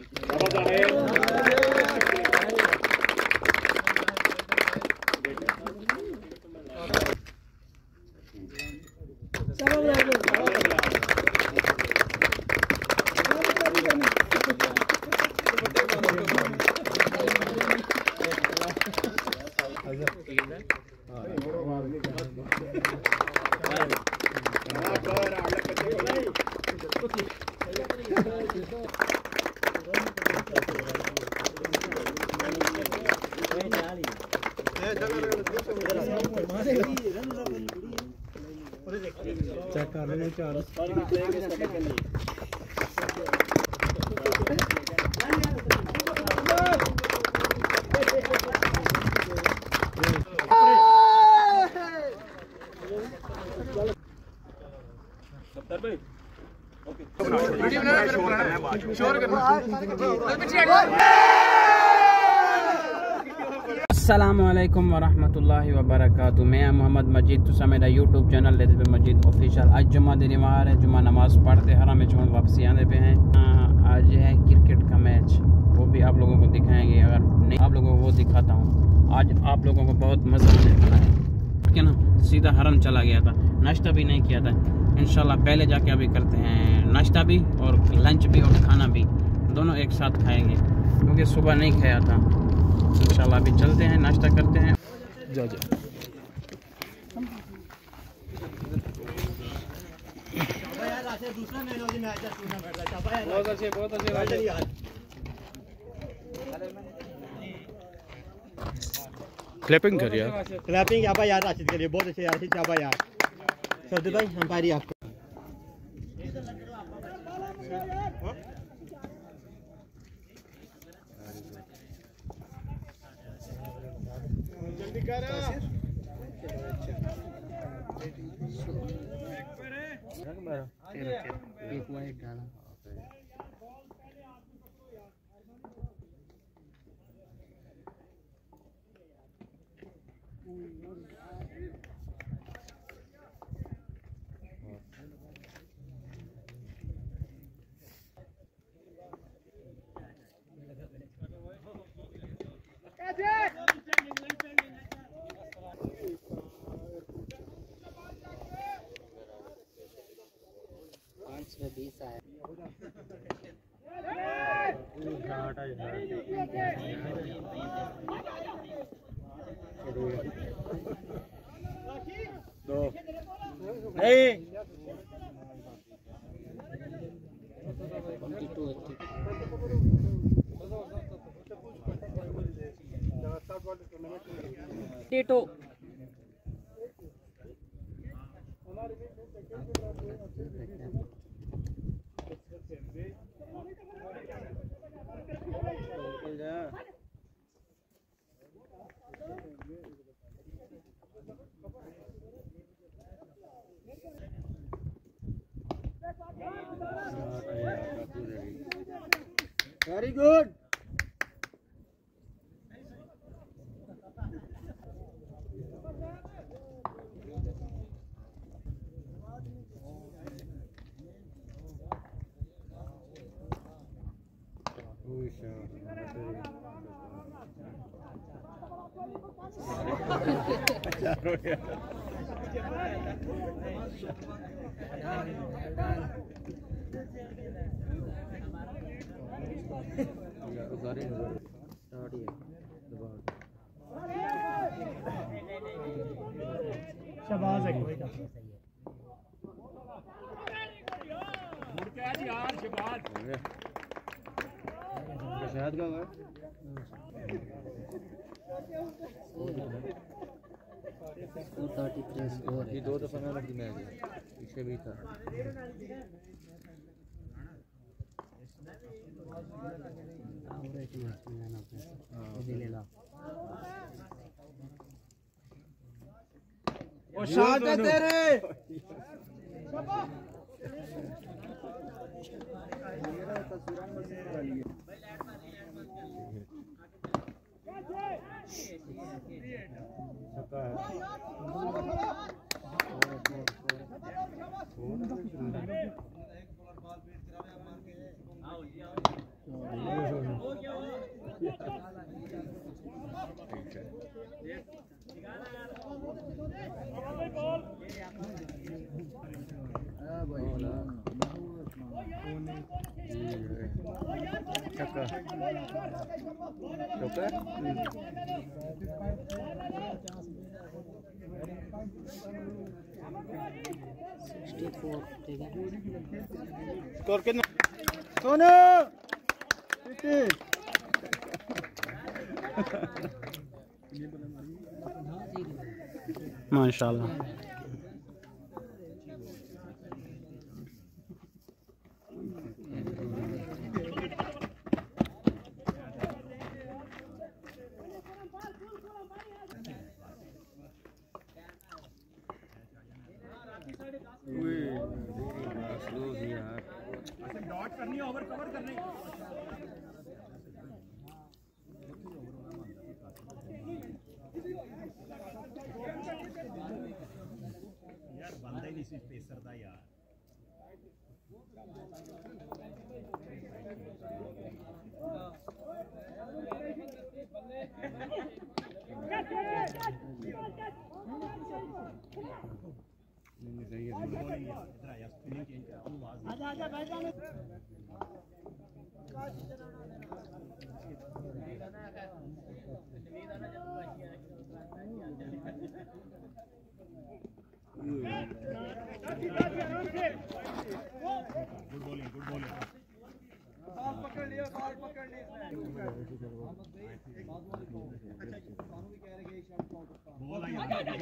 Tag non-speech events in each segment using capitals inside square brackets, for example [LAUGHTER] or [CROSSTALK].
Played यार भाई। Okay video बना रहा है मेरा पुराना शोर कर असलकम वरहमतुल्लाहि वबरकातुहू मैं मोहम्मद मजीद तुसा मेरा यूट्यूब चैनल लेते पे मजीद ऑफिशियल आज जुमा दिन वार है जुमा नमाज़ पढ़ते हरा में चुन वापसी आने पे हैं। हाँ, आज है क्रिकेट का मैच वो भी आप लोगों को दिखाएँगे अगर नहीं आप लोगों को वो दिखाता हूँ। आज आप लोगों को बहुत मज़ा आने वाला है। क्या ना? सीधा हरम चला गया था। नाश्ता भी नहीं किया था। इंशाल्लाह पहले जाके अभी करते हैं नाश्ता भी और लंच भी और खाना भी। दोनों एक साथ खाएँगे क्योंकि सुबह नहीं खाया था। इंशाल्लाह अभी चलते हैं नाश्ता करते हैं। जाओ जाओ बहुत अच्छे बहुत अच्छे क्लैपिंग कर यार। क्लैपिंग यहाँ पर यार राशिद के लिए बहुत अच्छे राशिद यहाँ पर यार। सर भाई अंपायरी आपको एक वाइट डाला पाँच में बीस आया टीटू वेरी गुड शबाज है कोई का यार का हुआ टू थर्टी थ्री स्कोर ये दो दफ़ा मैन ऑफ़ द मैच है पीछे भी था। ओ शांत है तेरे। छक्का चौका स्कोर कितना? सोनू! माशाल्लाह स्लो भी यार डॉट करनी है ओवर कवर करनी यार बंदा ही नहीं सी पेसर था यार इधर आया स्पिनिंग चेंज करा good bowling good bowling ball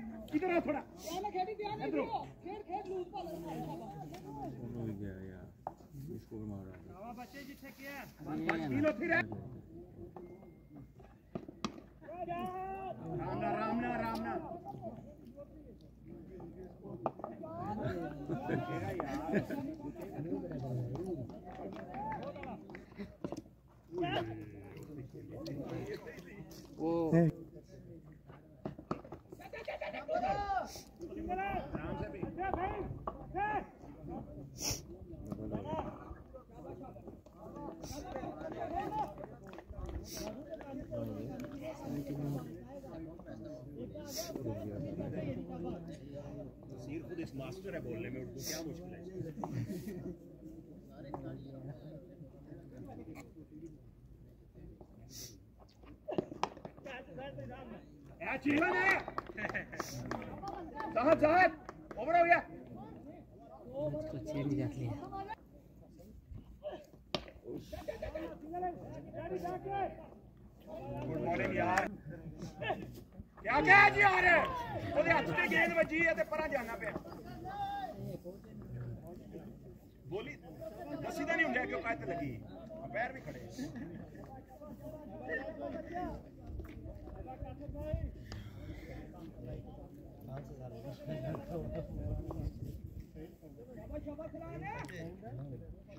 इधर आ थोड़ा। आओ। सोनू भी गया यार स्कोर मारा लो फिर है। राम ना राम ना राम ना तस्वीर खुद इस मास्टर है बोलने में उनको क्या मुश्किल है क्या जीवन है साहब साहब ओवर हो गया गुड मॉर्निंग यार क्या क्या जी आ रहे ਉਹਦੇ ਹੱਥ ਤੇ ਗੇਂਦ ਵੱਜੀ ਹੈ ਤੇ ਪਰਾਂ ਜਾਣਾ ਪਿਆ गोली दसी नहीं हो क्यों कायत लगी? पैर भी खड़े।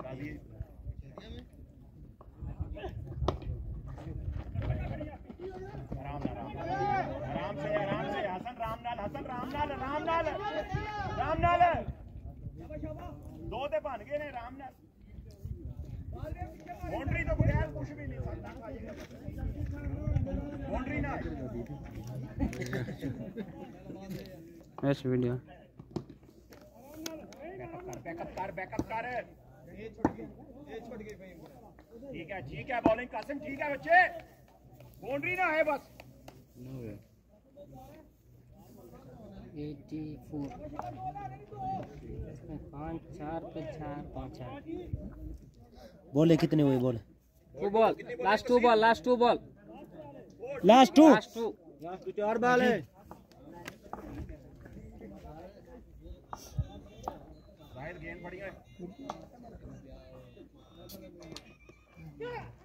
शादी। आराम से राम से। हसन रामलाल हसन रामलाल रामलाल रामलाल। हसन राम नाल राम नाल राम नाल दो ते बन गए ने राम नाल बाउंड्री तो बगैर कुछ भी नहीं सकता बाउंड्री ना। यस वीडियो बैकअप कर बैकअप कर ठीक है ठीक है बॉलिंग कासिम ठीक है बच्चे। बाउंड्री ना है बस। Eighty four. इसमें पाँच चार पे चार पाँच चार बोले कितने हुए बोले? Two ball last two ball last two ball. Last two last two चार बॉल है। राइट गेंद बढ़िया है।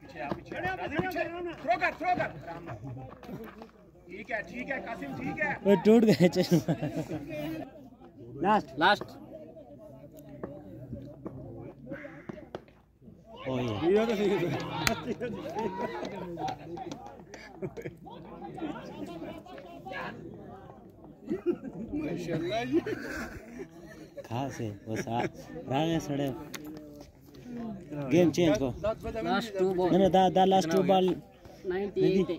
पीछे आ पीछे थ्रो कर थ्रो कर। ठीक है ठीक है कासिम ठीक है। टूट गए चश्मा लास्ट लास्ट से वो सड़े। गेम चेंज को। Last two ball last two ball 98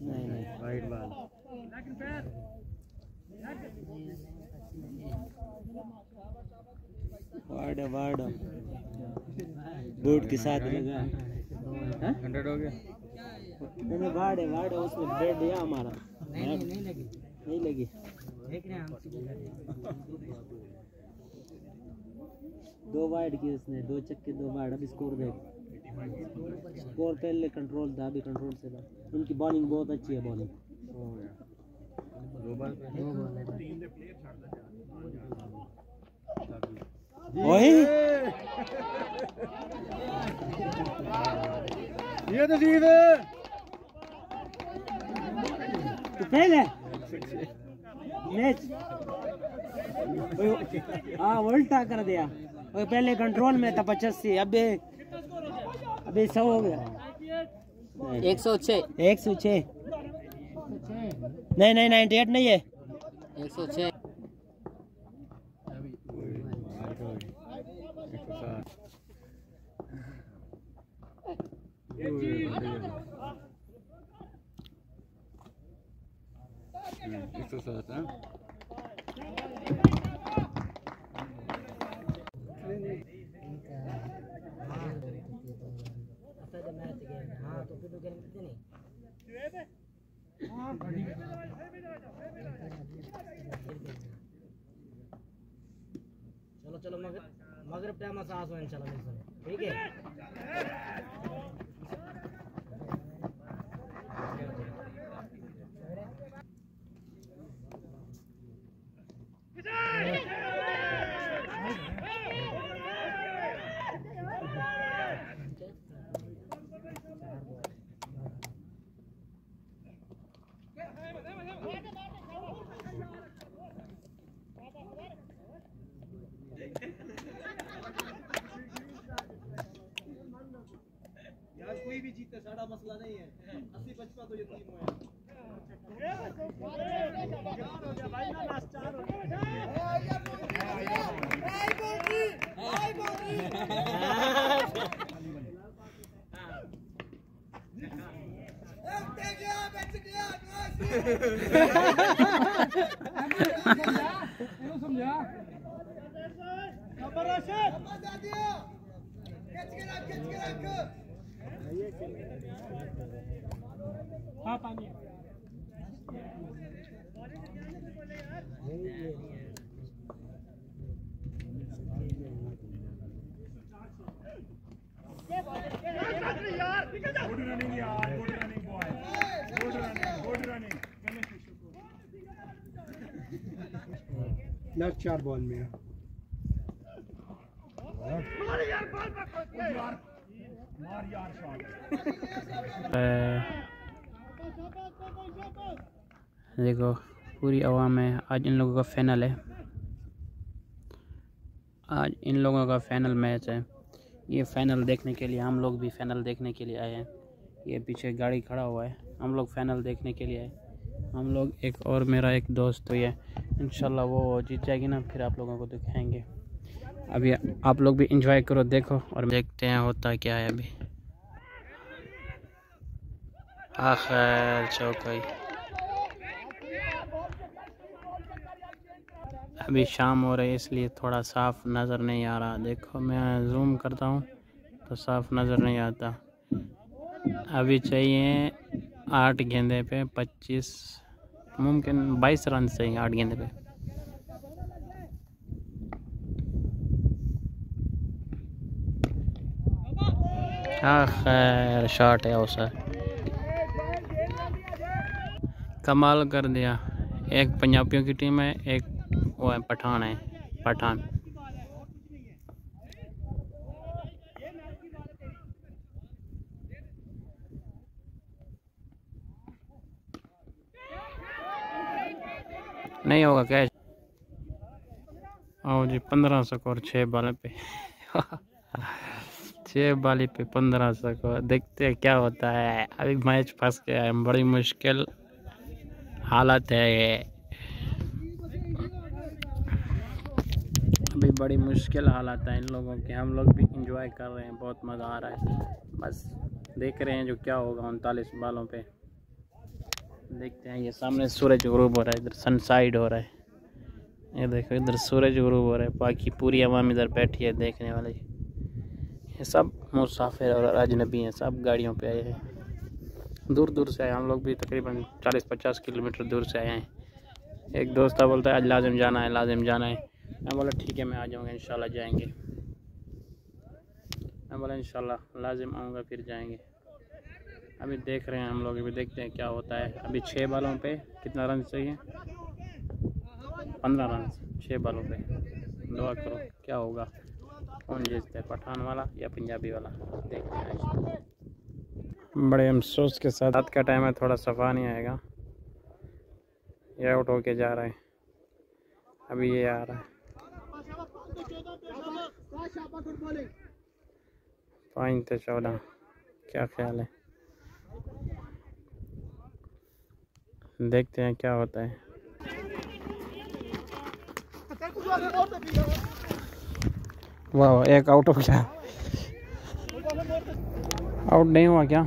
नहीं नहीं white ball ward ward boot के साथ लगा। हाँ? हंड्रेड हो गया? नहीं वार्ड है वार्ड है उसमें ब्रेड दिया हमारा। नहीं नहीं लगी। नहीं लगी। देख रहे हैं दो वाइड की उसने दो चक्के दो वाइड। अभी स्कोर देख। स्कोर पहले कंट्रोल था अभी कंट्रोल से था उनकी बॉलिंग बहुत अच्छी है बॉलिंग हो है वही। ये तो जीत तो पहले मैच हाँ उल्टा कर दिया। पहले कंट्रोल में था पचासी अबे अबे सौ हो गया। एक सौ छः एक सौ छः नहीं नहीं नाइन्टी एट नहीं है। एक सौ छः एक सौ सात हाँ हाँ तो फिर तो गेम कितने नहीं चलो चलो मगर मगरब टाइम सास हो इंशाल्लाह ठीक है? कोई सारा मसला नहीं है अस्सी पचपन तो ये टीम है हाँ पानी गुड रनिंग यार good running boy good running good running last चार बॉल में मार यार शॉट देखो, पूरी आवाम है आज इन लोगों का फाइनल है। आज इन लोगों का फाइनल मैच है। ये फाइनल देखने के लिए, हम लोग भी फाइनल देखने के लिए आए हैं। ये पीछे गाड़ी खड़ा हुआ है। हम लोग फाइनल देखने के लिए आए हम लोग एक और मेरा एक दोस्त हुई है इंशाल्लाह वो जीत जाएगी ना, फिर आप लोगों को दिखाएँगे। अभी आप लोग भी इंजॉय करो, देखो और देखते हैं होता क्या है अभी। आखिर चौकई। अभी शाम हो रही है, इसलिए थोड़ा साफ़ नज़र नहीं आ रहा। देखो, मैं जूम करता हूँ तो साफ़ नज़र नहीं आता। अभी चाहिए आठ गेंदे पे पच्चीस, मुमकिन बाईस रन चाहिए आठ गेंदे पे। हाँ खैर शॉट है, उसे। कमाल कर दिया। एक पंजाबियों की टीम है, एक वो है, पठान है, पठान। नहीं होगा कैच आओ जी, पंद्रह सौ और छः बाले पे। [LAUGHS] छः बाली पे पंद्रह सौ को देखते हैं क्या होता है। अभी मैच फंस गया है, बड़ी मुश्किल। हालत है ये। अभी बड़ी मुश्किल हालत है इन लोगों के। हम लोग भी इंजॉय कर रहे हैं, बहुत मज़ा आ रहा है। बस देख रहे हैं जो क्या होगा उनतालीस बालों पे। देखते हैं, ये सामने सूरज गुरूब हो रहा है, इधर सनसाइड हो रहा है। ये देखो, इधर सूरज गुरूब हो रहा है, बाकी पूरी आवाम इधर बैठी है देखने वाली। ये सब मुसाफिर और अजनबी हैं, सब गाड़ियों पे आए हैं। दूर दूर से आए हम लोग भी तकरीबन चालीस पचास किलोमीटर दूर से आए हैं। एक दोस्त बोलता है, आज लाजिम जाना है, लाजिम जाना है। मैं बोला, ठीक है, मैं आ जाऊँगा, इंशाल्लाह जाएँगे। मैं बोला, इंशाल्लाह, लाजिम आऊँगा, फिर जाएँगे। अभी देख रहे हैं हम लोग, अभी देखते हैं क्या होता है। अभी छः बालों पे कितना रन चाहिए? पंद्रह रन छः बालों पे। दुआ करो, क्या होगा? कौन जीतता है, पठान वाला या पंजाबी वाला? देखते हैं। बड़े अफसोस के साथ। रात का टाइम है थोड़ा सफ़ा नहीं आएगा। ये आउट होके जा रहा है। अभी ये आ रहा है। पाँच तो चौदह। क्या ख्याल है? देखते हैं क्या होता है। वाह वाह, एक आउट हो गया। आउट नहीं हुआ क्या?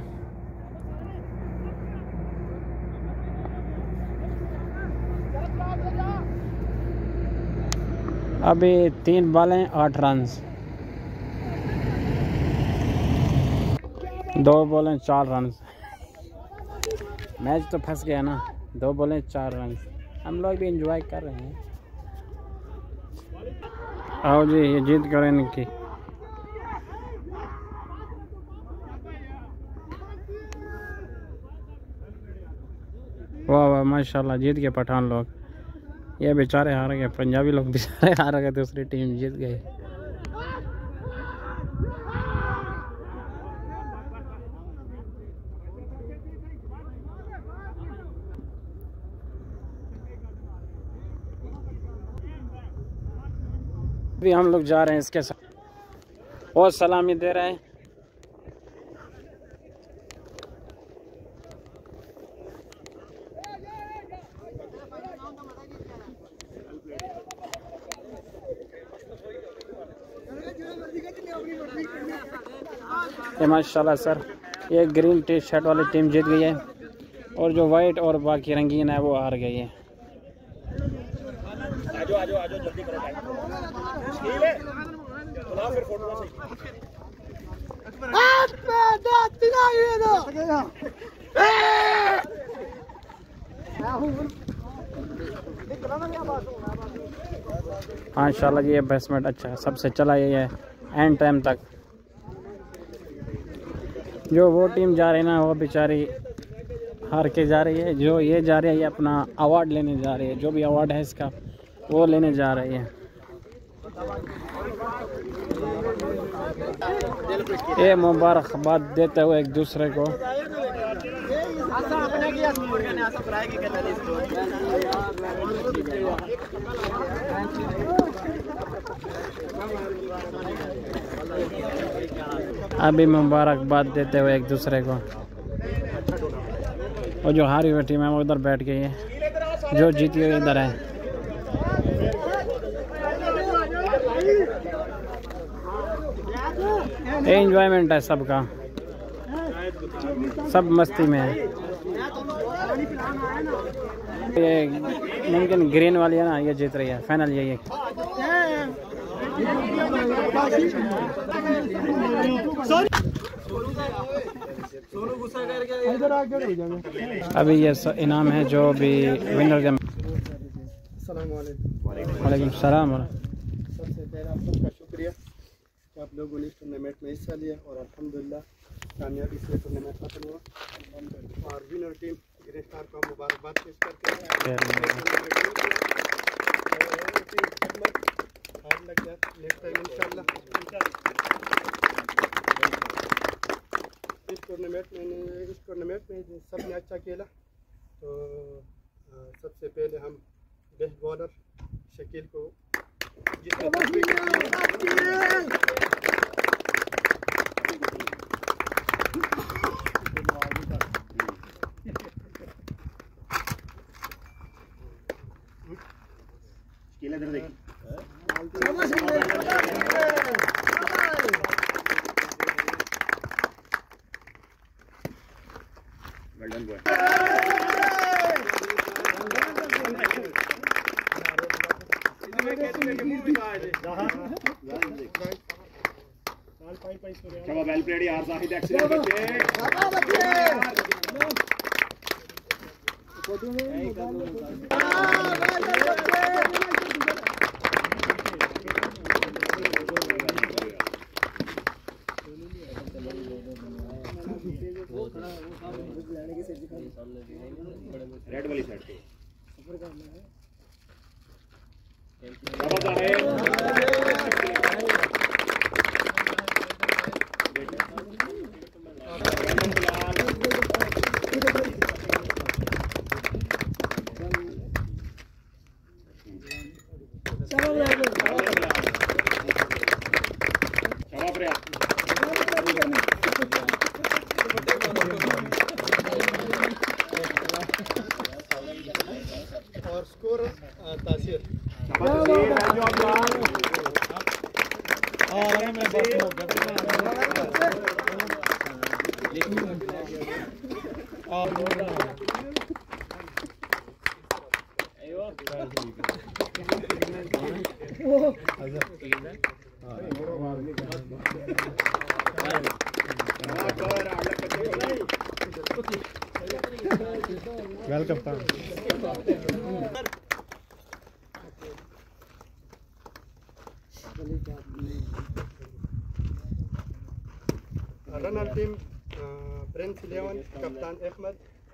अभी तीन बालें आठ रन दो बॉलें चार रन मैच तो फंस गया ना, दो बॉलें चार रन हम लोग भी इंजॉय कर रहे हैं। आओ जी, ये जीत करें इनकी। वाह वाह, माशाल्लाह, जीत के पठान लोग। ये बेचारे हार गए, पंजाबी लोग बेचारे हार गए, दूसरी टीम जीत गए अभी हम लोग जा रहे हैं इसके साथ। और सलामी दे रहे हैं। माशाल्लाह सर ये ग्रीन टी शर्ट वाली टीम जीत गई है और जो वाइट और बाकी रंगीन है वो हार गई है। आजो आजो आजो जल्दी करो ठीक है? बुलाओ फिर फ़ोटो सही माशाल्लाह जी ये बेसमेंट अच्छा है सबसे चला ये है एंड टाइम तक। जो वो टीम जा रही है ना, वो बेचारी हार के जा रही है। जो ये जा रही है, ये अपना अवार्ड लेने जा रही है। जो भी अवार्ड है इसका, वो लेने जा रही है। ये मुबारकबाद देते हुए एक दूसरे को। अभी मुबारकबाद देते हुए एक दूसरे को। और जो हारी हुई टीम है, वो उधर बैठ गई है। जो जीती हुई इधर है। ये इंजॉयमेंट है सबका। सब मस्ती में है। ये मुमकिन ग्रीन वाली है ना, ये जीत रही है। फाइनल यही है। अभी ये इनाम है जो भी विनर के वालेकुम सलाम सबसे पहले आप सबका शुक्रिया कि आप लोगों ने इस टूर्नामेंट में हिस्सा लिया और अल्हम्दुलिल्लाह कामयाबी से टूर्नामेंट खत्म हुआ। और विनर टीम ग्रे स्टार को मुबारकबाद पेश करते हैं। नेक्स्ट टाइम इंशाल्लाह। इस टूर्नामेंट में इस टूर्नामेंट में सबने अच्छा खेला तो सबसे पहले हम बेस्ट बॉलर शकील को जिसने दस विकेट लिए। केला इधर देख वेल डन बॉय चलो वेल प्लेड यार जाहिद एक्सीलेंट बच्चे। रेड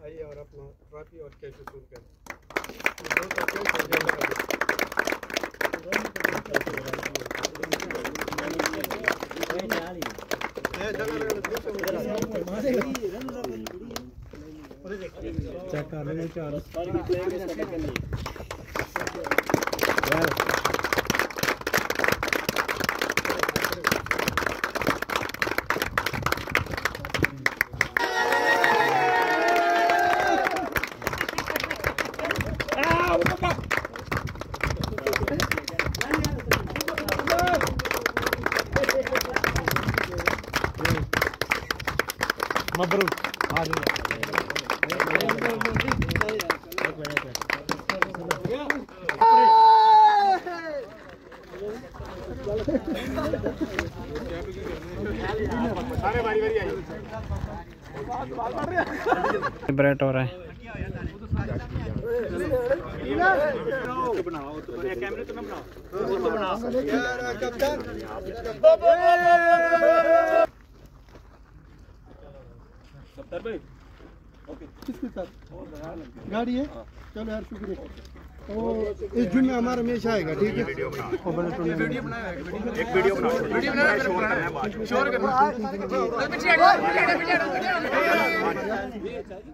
आइए और अपना ट्रॉफी और कैसे वसूल करें चेक रहे हैं। चार ब्रेट हो रहा है तो गाड़ी है चलो यार शुक्रिया इस जुम्मे हमारा मैच आएगा ठीक है? एक वीडियो बना शोर करना बाद में।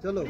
चलो।